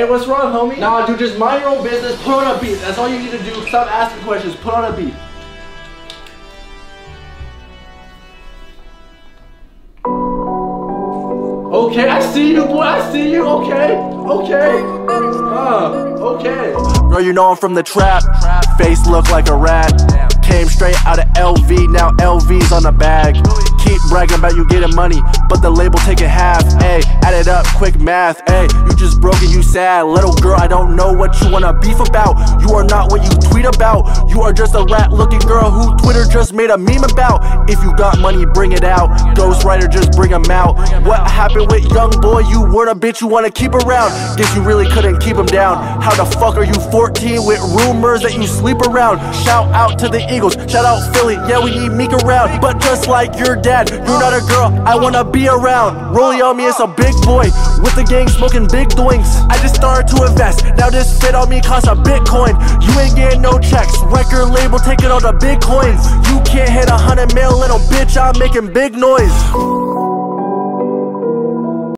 Hey, what's wrong, homie? Nah, dude, just mind your own business. Put on a beat. That's all you need to do. Stop asking questions. Put on a beat. Okay, I see you, boy. I see you. Okay, okay. Uh, okay. Girl, you know I'm from the trap. Face look like a rat. Came straight out of LV, now LV's on the bag. Keep bragging about you getting money, but the label taking half. Ayy, add it up, quick math. Ayy, you just broke and you sad. Little girl, I don't know what you wanna beef about. You are not what you tweet about. You are just a rat looking girl who Twitter just made a meme about. If you got money, bring it out. Ghostwriter, just bring him out. What happened with young boy? You weren't a bitch you wanna keep around. Guess you really couldn't keep him down. How the fuck are you 14 with rumors that you sleep around? Shout out to the Eagles, shout out Philly. Yeah, we need Meek around. But just like your dad, you're not a girl I wanna be around. Rolling on me, it's a big boy with the gang smoking big doinks. I just started to invest. Now this fit on me costs a Bitcoin. You ain't getting no label taking all the big coins. You can't hit a hundred mil, little bitch. I'm making big noise.